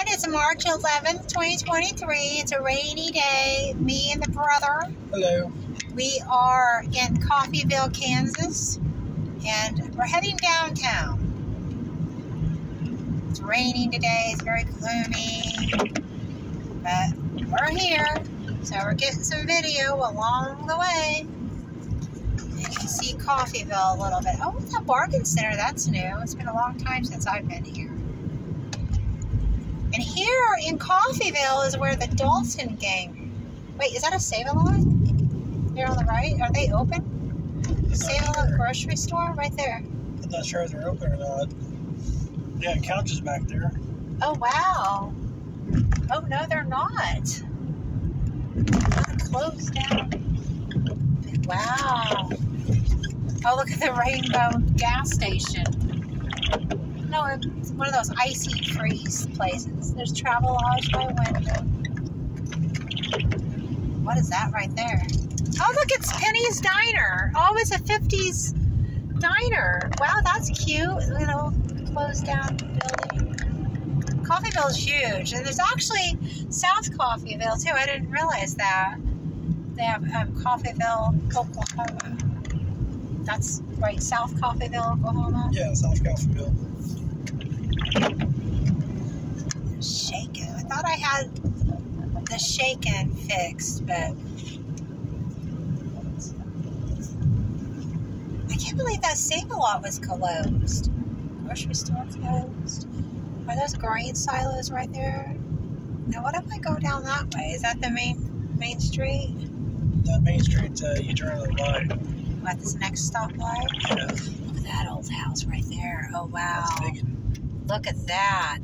everyone. It's March 11th, 2023. It's a rainy day. Me and the brother. Hello. We are in Coffeyville, Kansas, and we're heading downtown. It's raining today. It's very gloomy, but we're here, so we're getting some video along the way. You can see Coffeyville a little bit. Oh, it's a bargain center. That's new. It's been a long time since I've been here. And here in Coffeyville is where the Dalton gang. Wait, is that a Save a Lot? There on the right? Are they open? Save a Lot sure. grocery store right there. I'm not sure if they're open or not. Yeah, couches back there. Oh wow. Oh no, they're not. Closed down. Wow. Oh look at the Rainbow gas station. No, it's one of those icy freeze places. There's Travelodge by Wyndham. What is that right there? Oh look, it's Penny's Diner. Oh, it's a 50s diner. Wow, that's cute. Little closed down building. Coffeyville is huge, and there's actually South Coffeyville, too. I didn't realize that. They have um, Coffeyville, Oklahoma. That's right, South Coffeyville, Oklahoma. Yeah, South Coffeyville. Shaken. I thought I had the shaken fixed, but I can't believe that Save a Lot was closed. Grocery store closed. Are those grain silos right there? Now, what if I go down that way? Is that the main main street? That Main Street, uh, you turn on the light. At this next stoplight? Yeah, Look at that old house right there. Oh wow! that's big. Look at that.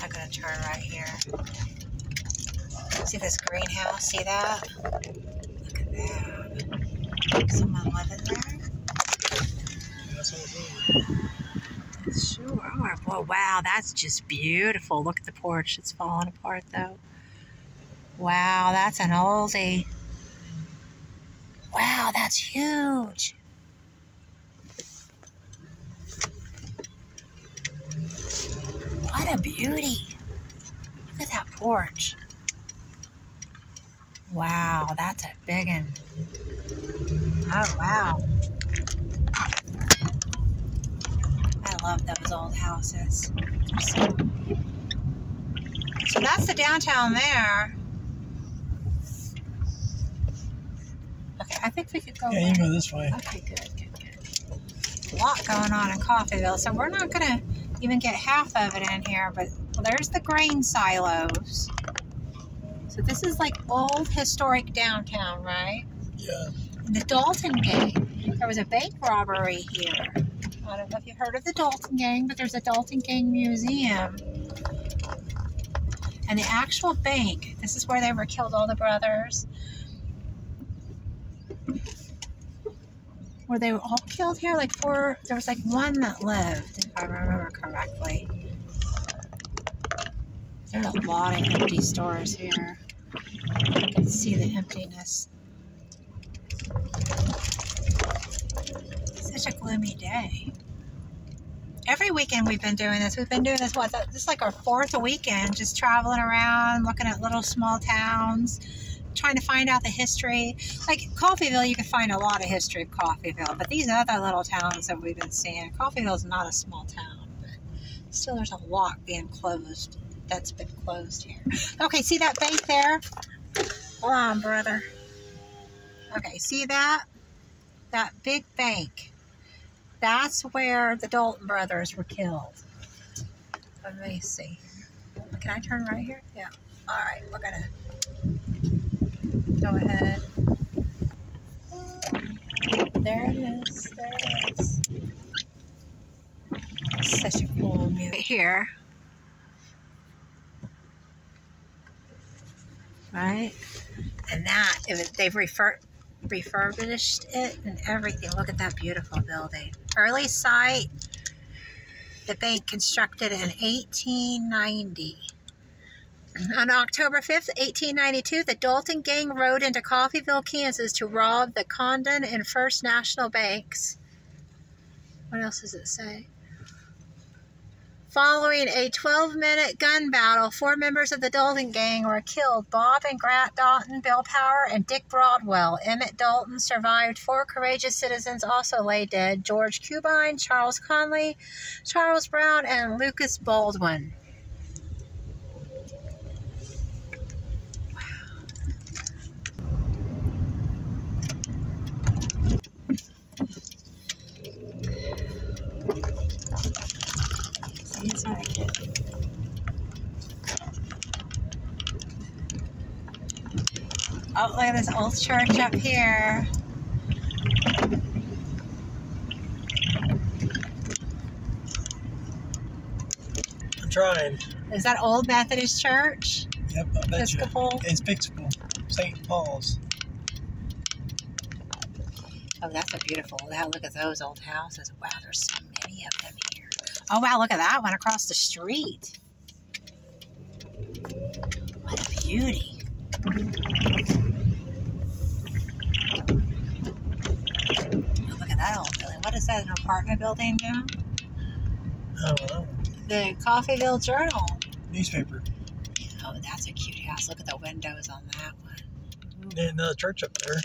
I'm gonna turn right here. See this greenhouse? See that? Look at that. Someone living there? Sure. are. Well, wow, that's just beautiful. Look at the porch. It's falling apart though. Wow, that's an oldie. Wow, that's huge. What a beauty. Look at that porch. Wow, that's a big one. Oh, wow. I love those old houses. So, so that's the downtown there. Okay, I think we could go. Yeah, you can go this way. Okay, good, good, good. A lot going on in Coffeyville, so we're not gonna even get half of it in here. But well, there's the grain silos. So this is like old historic downtown, right? Yeah. The Dalton gang. There was a bank robbery here. I don't know if you've heard of the Dalton gang, but there's a Dalton gang museum. And the actual bank, this is where they were killed, all the brothers. Were they all killed here? Like four, there was like one that lived, if I remember correctly. There's a lot of empty stores here. You can see the emptiness. Such a gloomy day. Every weekend we've been doing this. We've been doing this, what, this is like our fourth weekend, just traveling around, looking at little small towns, trying to find out the history. Like Coffeyville, you can find a lot of history of Coffeyville, but these other little towns that we've been seeing, Coffeyville is not a small town, but still there's a lot being closed that's been closed here. Okay, see that bank there? Hold on, brother. Okay, see that? That big bank. That's where the Dalton brothers were killed. Let me see. Can I turn right here? Yeah. All right, we're gonna go ahead. There it is. There it is. Such a cool view here. Right? And that, was, they've refer, refurbished it and everything. Look at that beautiful building. Early site, the bank constructed in 1890. On October 5th, 1892, the Dalton gang rode into Coffeyville, Kansas to rob the Condon and First National Banks. What else does it say? Following a 12 minute gun battle, four members of the Dalton gang were killed Bob and Grat Dalton, Bill Power, and Dick Broadwell. Emmett Dalton survived. Four courageous citizens also lay dead George Cubine, Charles Conley, Charles Brown, and Lucas Baldwin. Oh, look at this old church up here. I'm trying. Is that Old Methodist Church? Yep, I bet Episcopal? you. It's Episcopal. St. Paul's. Oh, that's a beautiful. Wow, look at those old houses. Wow, there's so many of them here. Oh, wow, look at that one across the street. What a beauty. Oh, look at that old building. What is that, an apartment building now? Don't know. The Coffeyville Journal. Newspaper. Oh, that's a cute house. Look at the windows on that one. There's another church up there.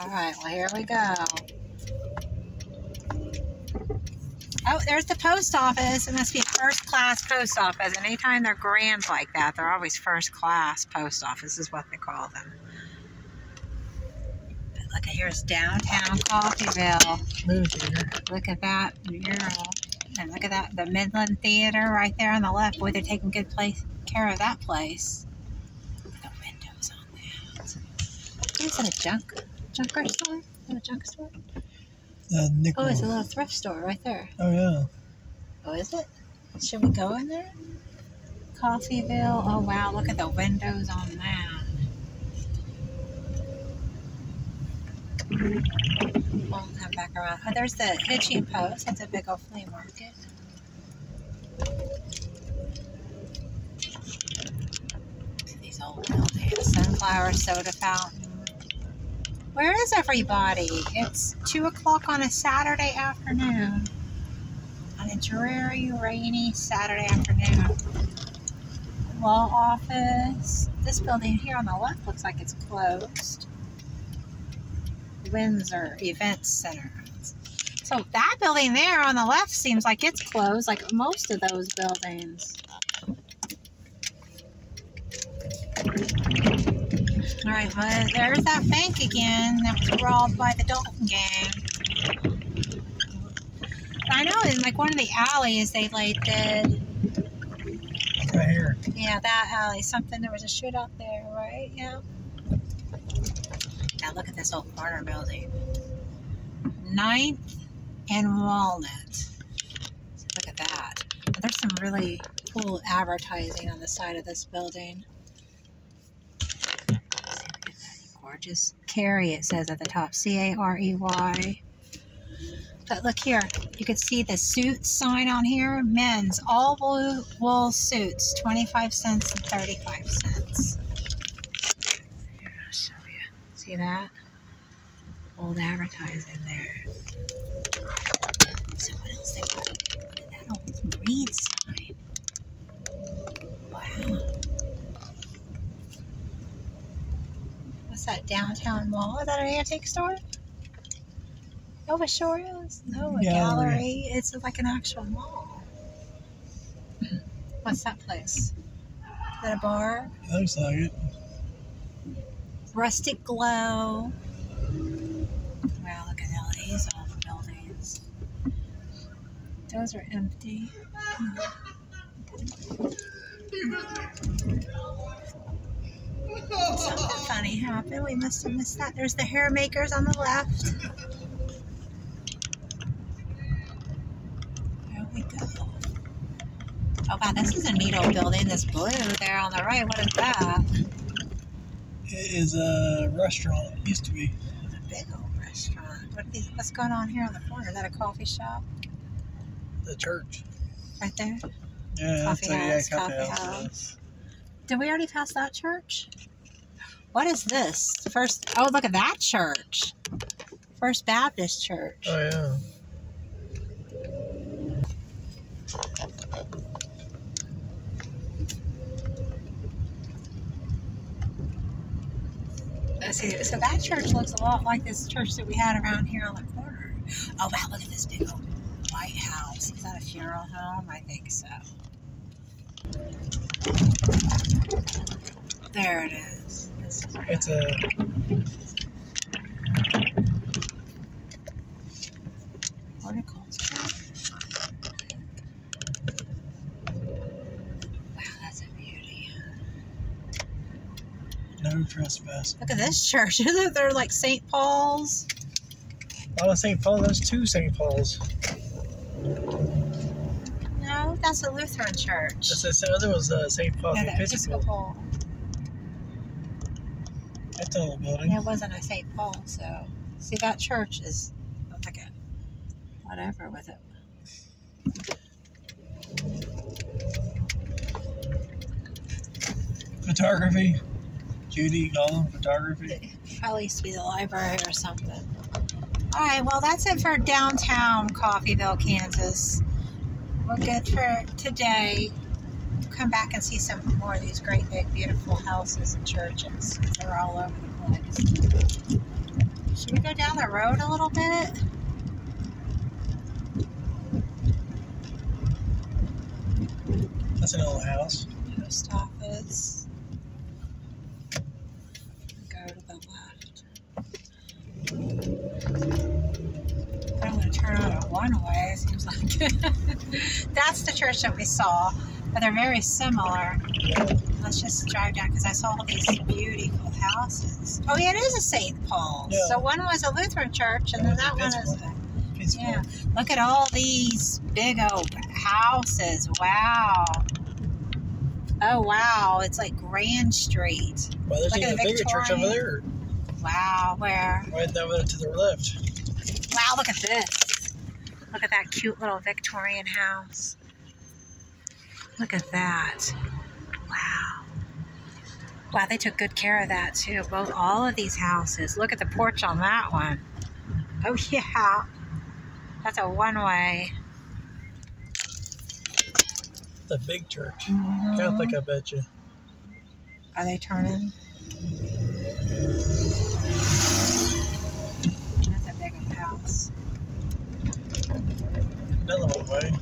All right, well, here we go. Oh, there's the post office. It must be first class post office. And anytime they're grand like that, they're always first class post office, is what they call them. Look, at here's downtown Coffeyville. Look at that mural. And look at that, the Midland Theater right there on the left. Boy, they're taking good place, care of that place. The windows on that. Is it a junk, junker store? Is it a junk store? Uh. Oh, it's a little thrift store right there. Oh, yeah. Oh, is it? Should we go in there? Coffeyville. Oh, wow. Look at the windows on that. We'll come back around. Oh, there's the hitching post. That's a big old flea market. These old buildings. Sunflower soda fountain. Where is everybody? It's 2 o'clock on a Saturday afternoon. Dreary, rainy Saturday afternoon. Law office. This building here on the left looks like it's closed. Windsor Event Center. So that building there on the left seems like it's closed, like most of those buildings. All right, well, there's that bank again that was robbed by the Dalton gang. I know in like one of the alleys they like did. Right here. Yeah, that alley. Something, there was a shootout there, right? Yeah. Now look at this old corner building. Ninth and Walnut. Look at that. There's some really cool advertising on the side of this building. Gorgeous. Carey, it says at the top. C A R E Y. But look here, you can see the suit sign on here. Men's all blue wool suits, 25 cents and 35 cents. Here, I'll show you. See that? Old advertising there. So what else they got? Look at that old green sign. Wow. What's that downtown mall? Is that an antique store? Oh, it sure is. No, a Gallery. gallery. It's like an actual mall. What's that place? Is that a bar? Looks like it. Rustic Glow. Wow, look at all these old buildings. Those are empty. Something funny happened. We must have missed that. There's the hair makers on the left. There we go. Oh wow, this is a neat old building. This blue there on the right. What is that? It is a restaurant. It used to be. A big old restaurant. What these, what's going on here on the corner? Is that a coffee shop? The church. Right there? Yeah, Coffee a, yeah, house, coffee coffee house. house. Did we already pass that church? What is this? First, oh, look at that church. First Baptist Church. Oh, yeah. See. So that church looks a lot like this church that we had around here on the corner. Oh wow, look at this big old white house. Is that a funeral home? I think so. There it is. It's a horticulture. Wow, that's a beauty. no trespass. Look at this church. They're like St. Paul's. Oh, St. Paul. There's two St. Pauls. No, that's a Lutheran church. This is, the other was uh, St. Paul Yeah, Episcopal. Episcopal. That's a little building. It wasn't a St. Paul, so see that church is like a whatever with it. Photography. Judy Gollum photography. Probably used to be the library or something. All right, well that's it for downtown Coffeyville, Kansas. We're good for today. Come back and see some more of these great big beautiful houses and churches. They're all over the place. Should we go down the road a little bit? That's an old house. Post office. Go to the left. I'm going to turn on one way, it seems like. That's the church that we saw, but they're very similar. Let's just drive down because I saw all these beautiful houses. Oh, yeah, it is a St. Paul's. Yeah. So one was a Lutheran church, and then that one is. Yeah. Look at all these big old houses. Wow. Oh wow, it's like Grand Street. Well, there's Look even a the bigger church over there. Wow, where? Right over to the left. Wow, look at this. Look at that cute little Victorian house. Look at that. Wow. Wow, they took good care of that too. Both all of these houses. Look at the porch on that one. Oh yeah. That's a one way. The big church. Mm-hmm. Catholic, I bet you. Are they turning? That's a big house. One way.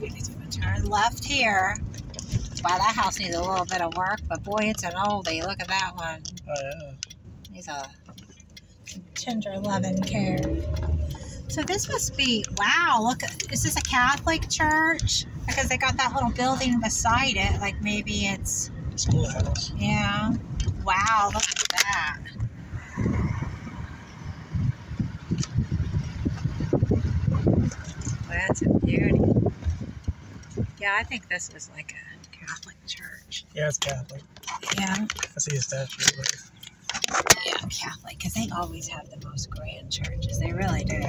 He's gonna turn left here. Wow, that house needs a little bit of work, but boy, it's an oldie. Look at that one. Oh, yeah. He's a tender loving care. So this must be wow. Look, is this a Catholic church? Because they got that little building beside it. Like maybe it's Schoolhouse. yeah. Wow, look at that. That's a beauty. Yeah, I think this is like a Catholic church. Yeah, it's Catholic. Yeah. I see a statue. But Yeah, Catholic, because they always have the most grand churches. They really do.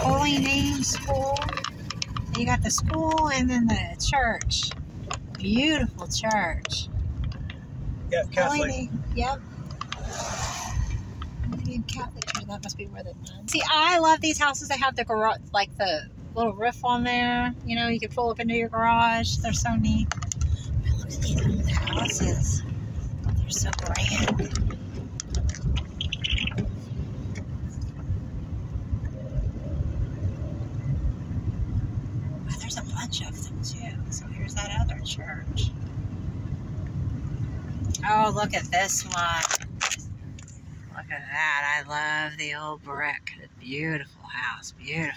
Holy Name School. You got the school and then the church. Beautiful church. yeah, Holy Catholic. Name. Yep. Name Catholic. That must be where the nuns. See, I love these houses. They have the garage, like the little roof on there. You know, you can pull up into your garage. They're so neat. Look at these old houses. They're so grand. Wow, there's a bunch of them too. So here's that other church. Oh, look at this one. Look at that. I love the old brick. Beautiful house. Beautiful.